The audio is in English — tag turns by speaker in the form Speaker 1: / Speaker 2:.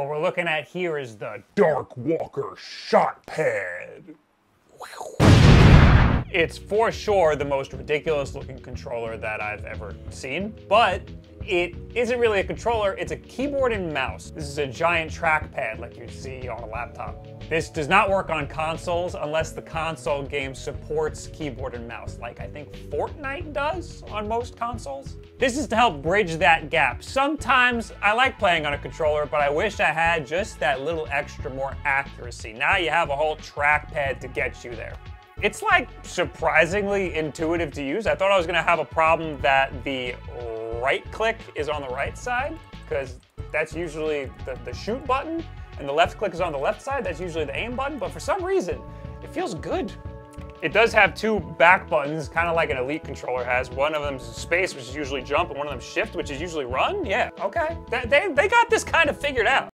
Speaker 1: What we're looking at here is the Dark Walker Shot Pad. It's for sure the most ridiculous looking controller that I've ever seen, but it isn't really a controller, it's a keyboard and mouse. This is a giant trackpad like you'd see on a laptop. This does not work on consoles unless the console game supports keyboard and mouse, like I think Fortnite does on most consoles. This is to help bridge that gap. Sometimes I like playing on a controller, but I wish I had just that little extra more accuracy. Now you have a whole trackpad to get you there. It's like surprisingly intuitive to use. I thought I was gonna have a problem that the right click is on the right side, because that's usually the, the shoot button, and the left click is on the left side, that's usually the aim button, but for some reason, it feels good. It does have two back buttons, kind of like an Elite controller has. One of them's space, which is usually jump, and one of them shift, which is usually run. Yeah, okay. They, they, they got this kind of figured out.